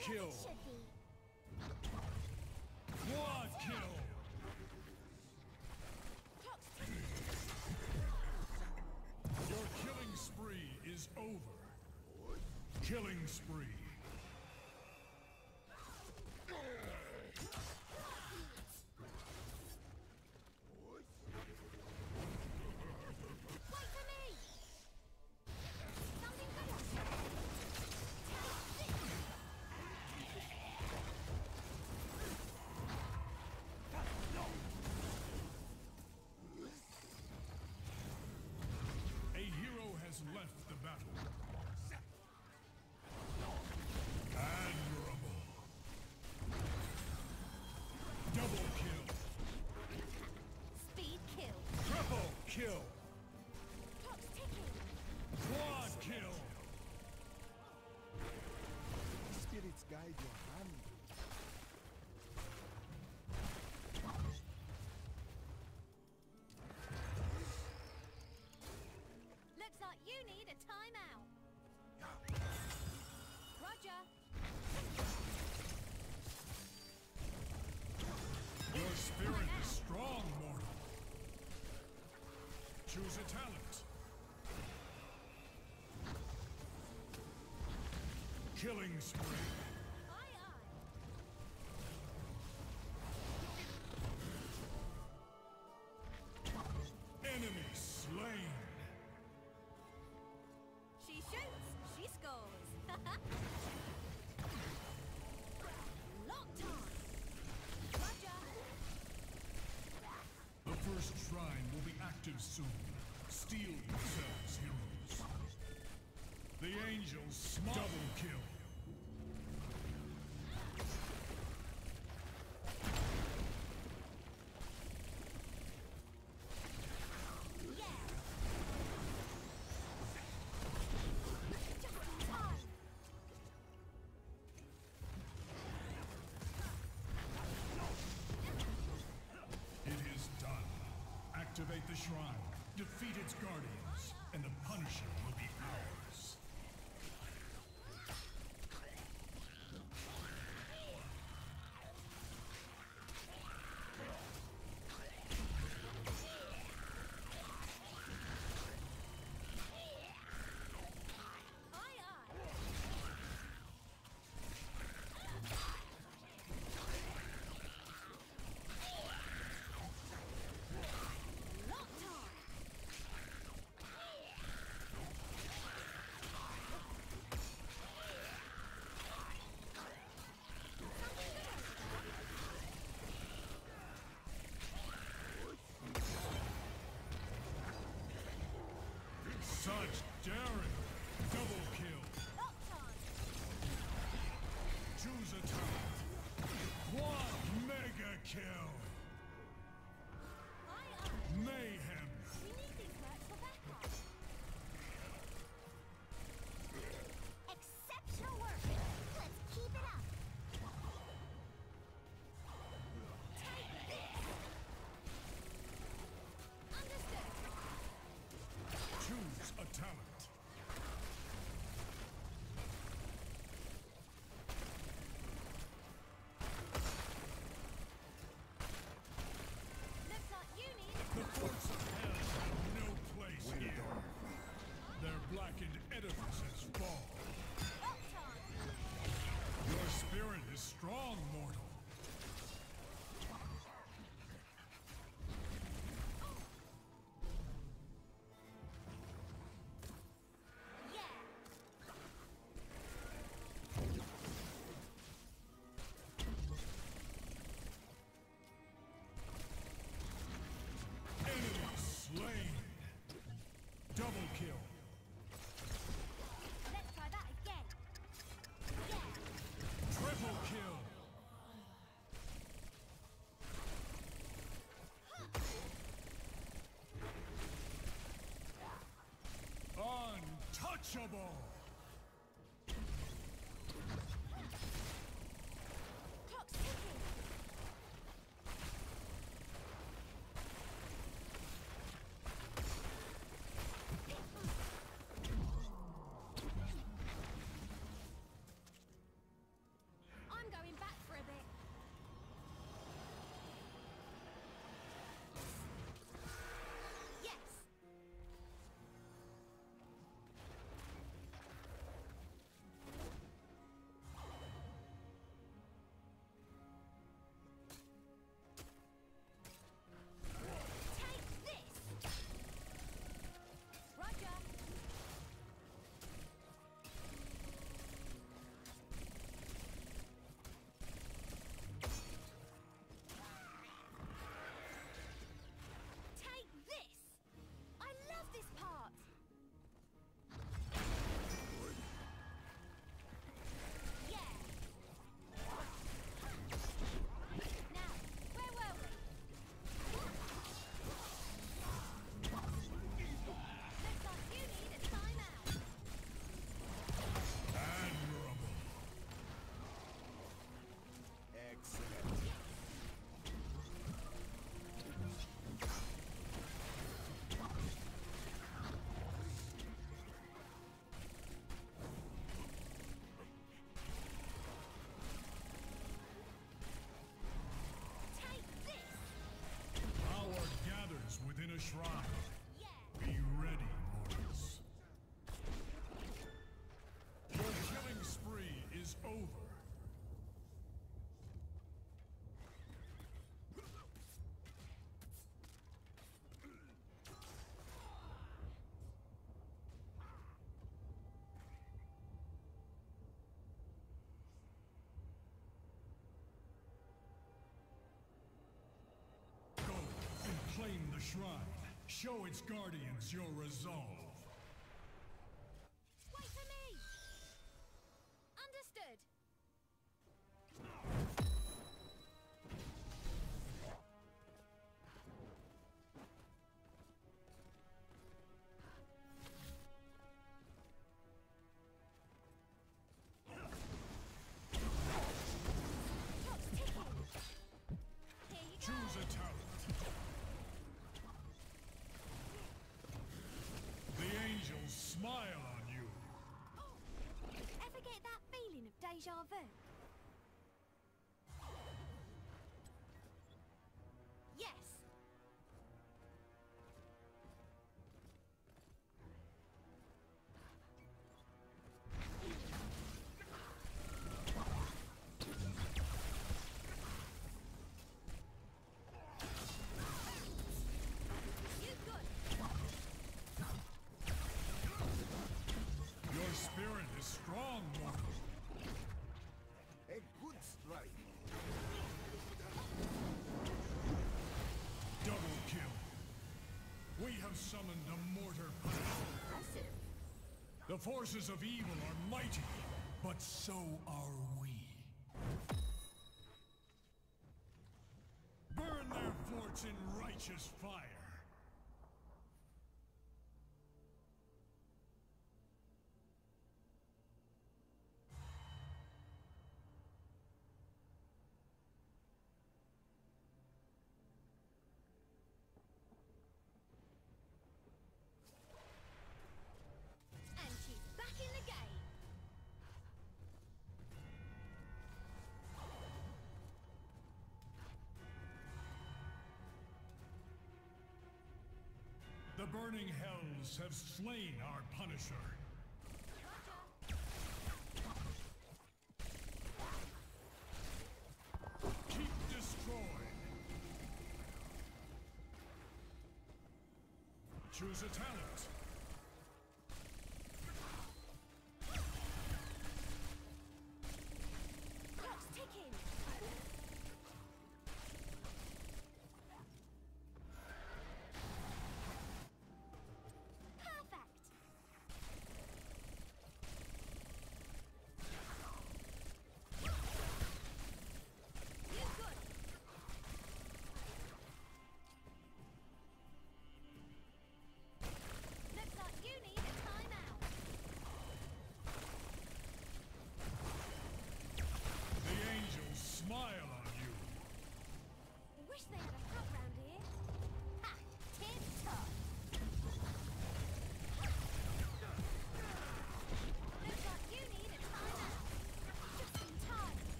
kill. Quad kill. Your killing spree is over. Killing spree. Speed kill. Triple kill. Clock's ticking. Quad kill. Spirits guide your Choose a talent. Killing spree. Enemy slain. She shoots, she scores. Locked on. Roger. The first shrine active soon. Steel yourselves, heroes. The angels smite. Double kill. The shrine, defeat its guardians, and the Punisher Such daring! Double kill! Choose a talent! Quad mega kill! Untouchable. Shrine. Show its guardians your resolve. Wait for me! Understood. Clock's ticking. Here you go. Choose a talent. The angels smile on you. Ever get that feeling of deja vu? The forces of evil are mighty, but so are we. Burn their forts in righteous fire. Burning hells have slain our punisher. Keep destroyed. Choose a talent.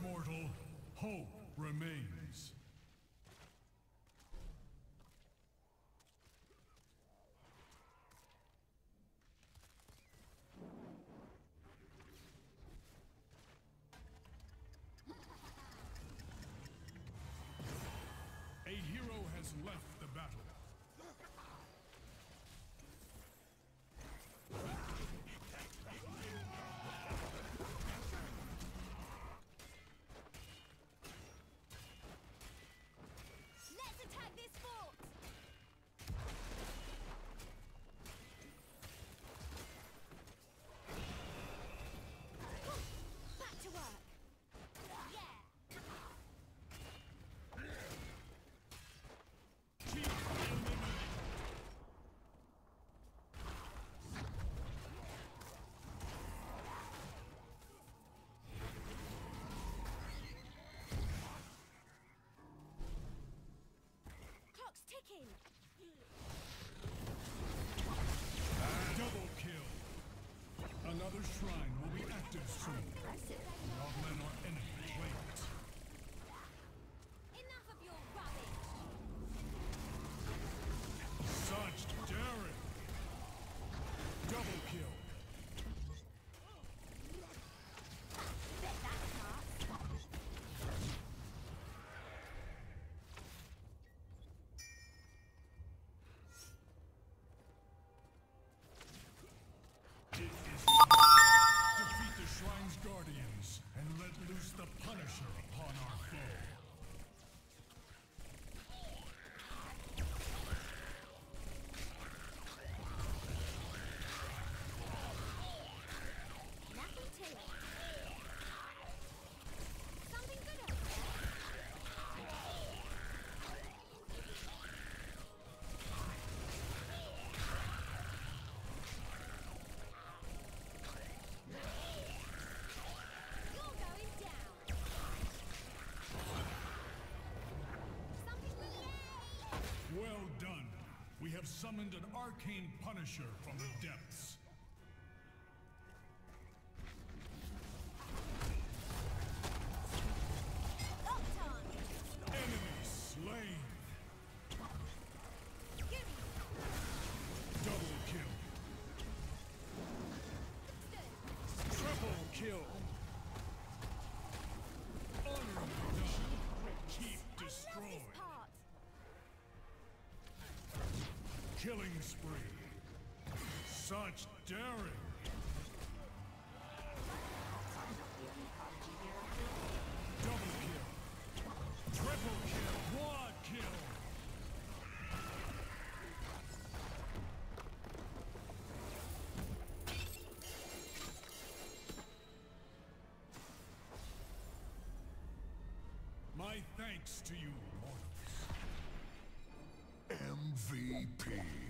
Mortal. Hope remains. Ticking. Double kill. Another shrine will be active soon. Impressive. Not summoned an arcane punisher from the depths. Killing spree. Such daring. Double kill. Triple kill. Quad kill. My thanks to you, MVP.